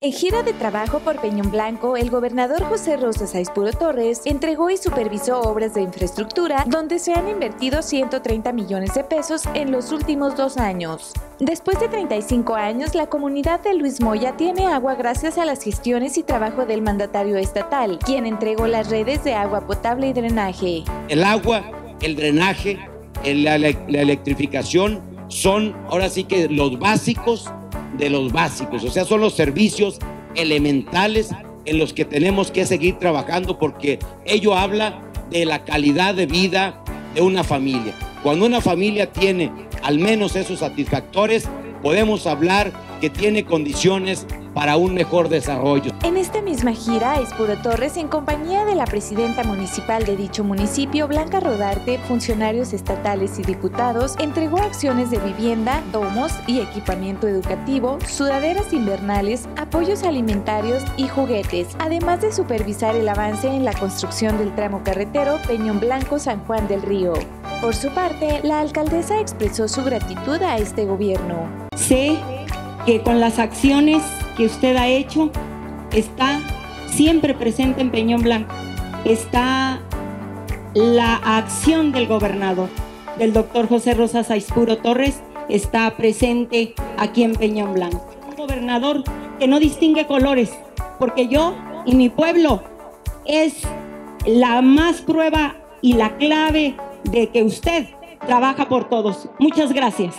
En gira de trabajo por Peñón Blanco, el gobernador José Rosas Aispuro Torres entregó y supervisó obras de infraestructura donde se han invertido 130 millones de pesos en los últimos dos años. Después de 35 años, la comunidad de Luis Moya tiene agua gracias a las gestiones y trabajo del mandatario estatal, quien entregó las redes de agua potable y drenaje. El agua, el drenaje, la, electrificación son ahora sí que los básicos de los básicos, o sea, son los servicios elementales en los que tenemos que seguir trabajando porque ello habla de la calidad de vida de una familia. Cuando una familia tiene al menos esos satisfactores, podemos hablar que tiene condiciones para un mejor desarrollo. En esta misma gira, Espuro Torres, en compañía de la presidenta municipal de dicho municipio, Blanca Rodarte, funcionarios estatales y diputados, entregó acciones de vivienda, domos y equipamiento educativo, sudaderas invernales, apoyos alimentarios y juguetes, además de supervisar el avance en la construcción del tramo carretero Peñón Blanco-San Juan del Río. Por su parte, la alcaldesa expresó su gratitud a este gobierno. Sé que con las acciones que usted ha hecho está siempre presente en Peñón Blanco. Está la acción del gobernador, del doctor José Rosas Aispuro Torres, está presente aquí en Peñón Blanco. Un gobernador que no distingue colores, porque yo y mi pueblo es la más prueba y la clave de que usted trabaja por todos. Muchas gracias.